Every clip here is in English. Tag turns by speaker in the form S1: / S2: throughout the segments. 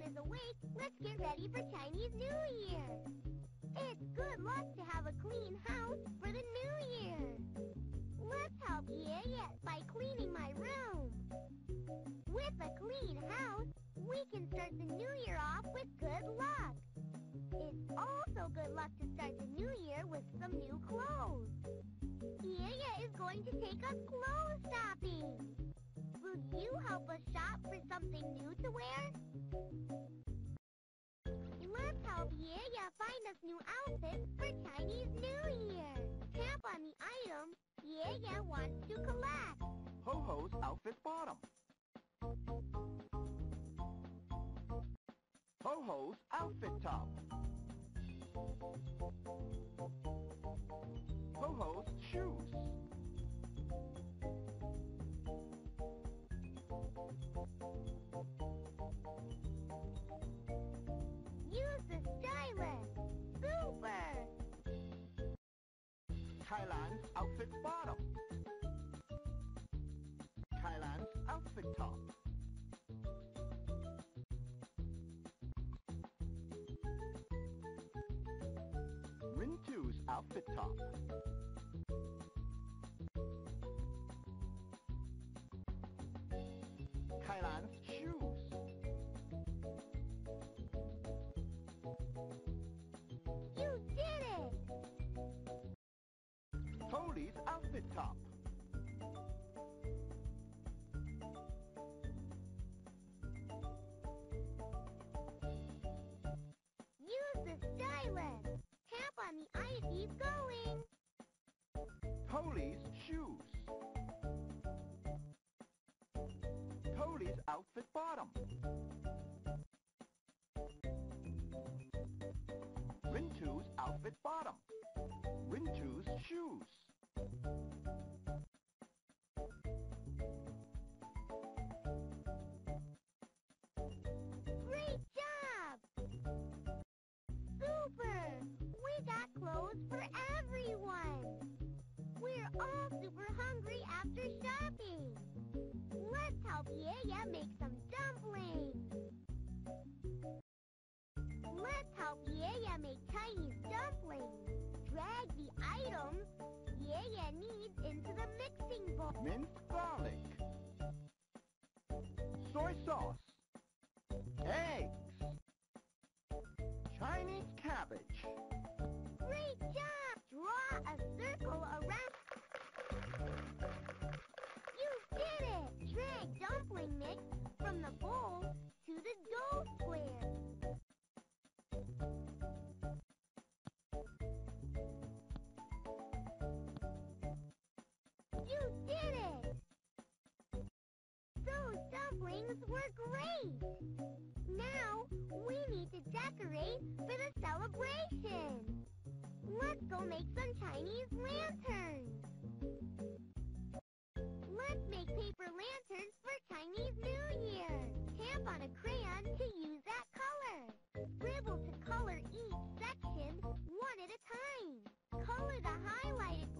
S1: everyone is awake, let's get ready for Chinese New Year. It's good luck to have a clean house for the New Year. Let's help YeYe by cleaning my room. With a clean house, we can start the New Year off with good luck. It's also good luck to start the New Year with some new clothes. YeYe is going to take us clothes shopping. Will you help us shop for something new to wear? Let's help YeYe find us new outfits for Chinese New Year. Tap on the item YeYe wants to collect.
S2: Ho-Ho's outfit bottom. Ho-Ho's outfit top. Ho-Ho's shoes. Kai-lan's outfit bottom. Kai-lan's outfit top. Rintoo's outfit top. Tolee's outfit top.
S1: Use the stylus. Tap on the eye to keep going.
S2: Tolee's shoes. Tolee's outfit bottom. Rintoo's outfit bottom. Rintoo's shoes.
S1: Great job! Super! We got clothes for everyone! We're all super hungry after shopping! Let's help YeYe make some dumplings! Dumplings! Drag the items Needs into the mixing bowl.
S2: Minced garlic. Soy sauce. Eggs. Chinese cabbage.
S1: Great job! Were great! Now, we need to decorate for the celebration. Let's go make some Chinese lanterns. Let's make paper lanterns for Chinese New Year. Tap on a crayon to use that color. Scribble to color each section one at a time. Color the highlighted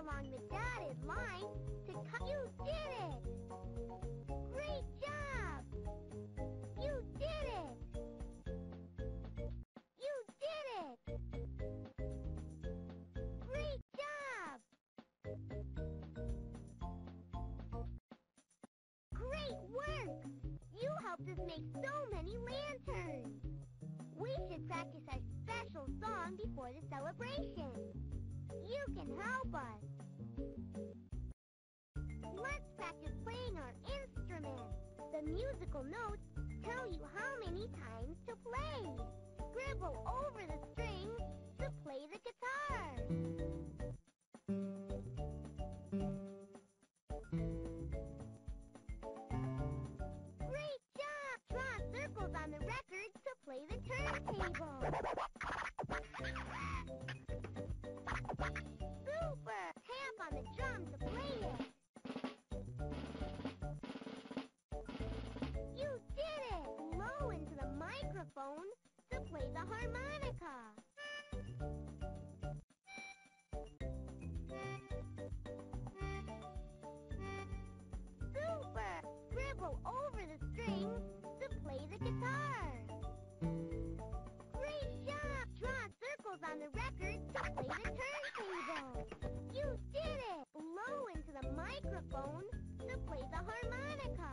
S1: Along the dotted line to cut. You did it! Great job! You did it! You did it! Great job! Great work! You helped us make so many lanterns. We should practice our special song before the celebration. You can help us. Let's practice playing our instruments. The musical notes tell you how many times to play. Scribble over the strings to play the guitar. Great job! Draw circles on the record to play the turntable. Record to play the turntable. You did it! Blow into the microphone to play the harmonica.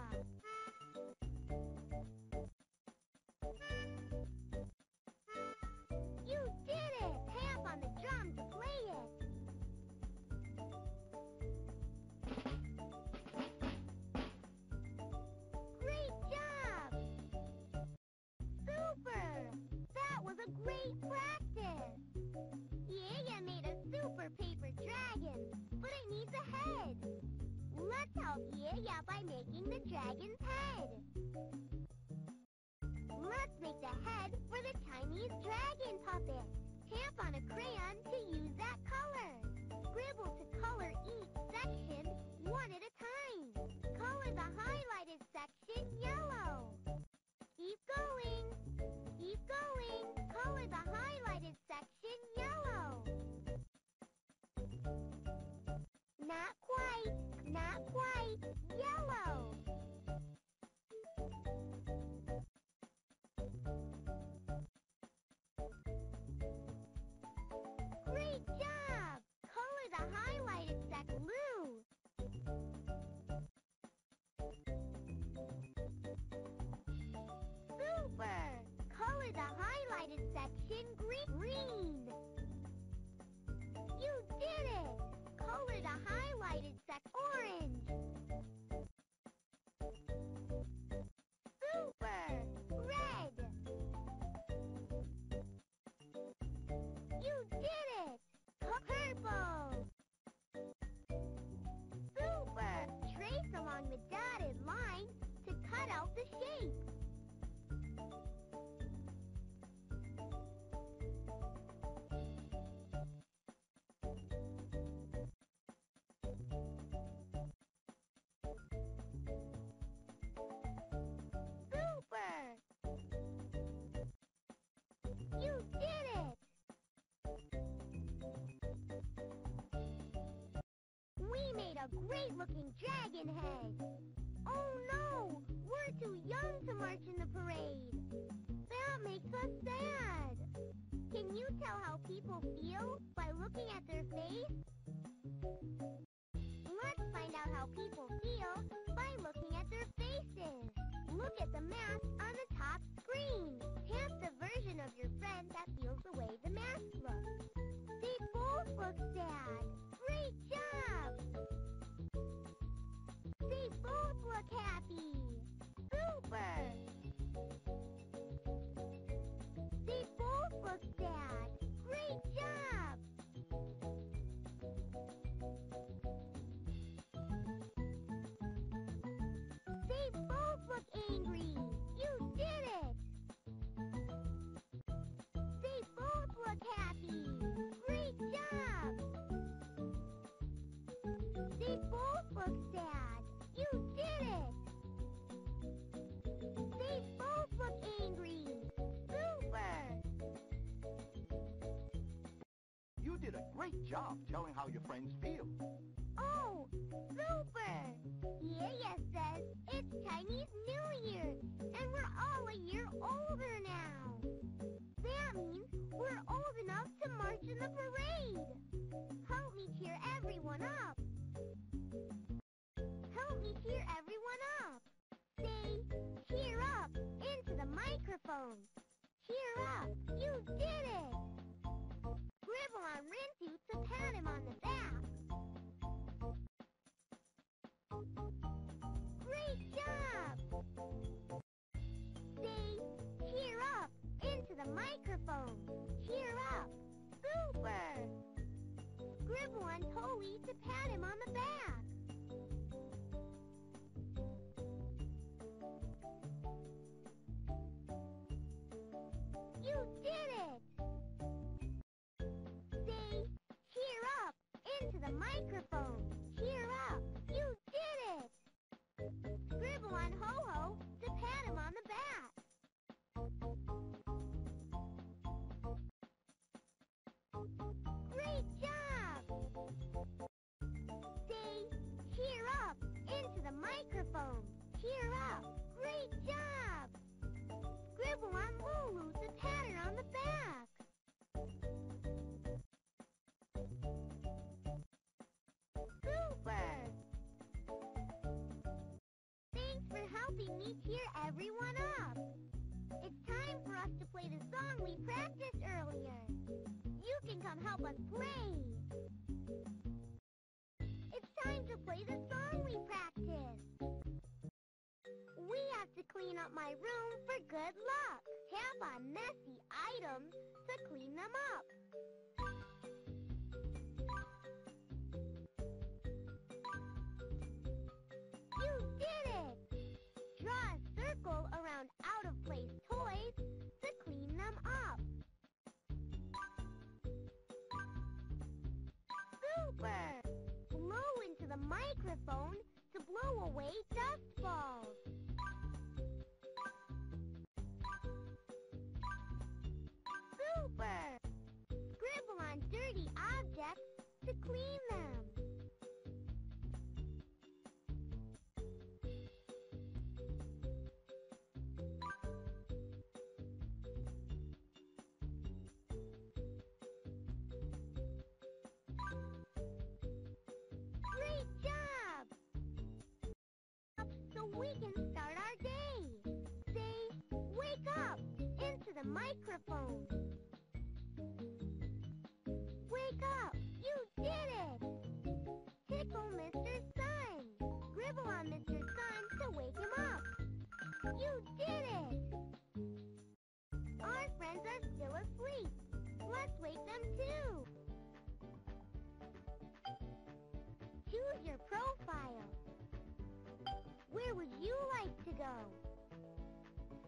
S1: You did it! Tap on the drum to play it. Great job! Super! That was a great practice! Yeah, made a super paper dragon, but it needs a head. Let's help Yeah by making the dragon's head. Let's make the head for the Chinese dragon puppet. Tap on a crayon to use that color. Scribble to color each section one at a time. Color the highlighted Purple. Great looking dragon head. Oh no! We're too young to march in the parade. That makes us sad. Can you tell how people feel by looking at their face? Let's find out how people feel by looking at their faces. You did
S2: a great job telling how your friends feel.
S1: Oh, super! YeYe says it's Chinese New Year, and we're all a year older now. That means we're old enough to march in the parade. Help me cheer everyone up. Help me cheer everyone up. Say, cheer up into the microphone. Microphone. Cheer up. Great job! Scribble on Lulu to pat her on the back. Super! Thanks for helping me cheer everyone up. It's time for us to play the song we practiced earlier. You can come help us play. It's time to play the song clean up my room for good luck. Tap on messy items to clean them up. You did it! Draw a circle around out-of-place toys to clean them up. Super! Blow into the microphone to blow away dust balls. Clean them. Great job! So we can start our day. Say, wake up into the microphone. Friends are still asleep. Let's wake them too. Choose your profile. Where would you like to go?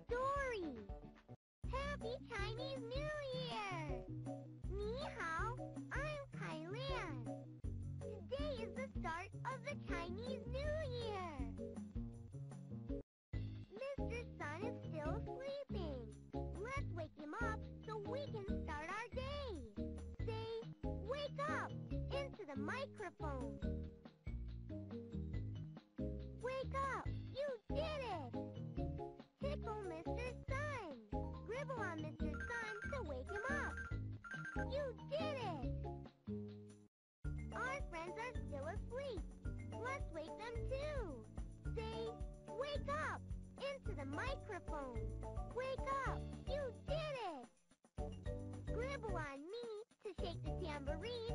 S1: Story. Happy Chinese New Year! Sun. On Mr. Sun to wake him up. You did it! Our friends are still asleep. Let's wake them too. Say, wake up into the microphone. Wake up! You did it! Scribble on me to shake the tambourine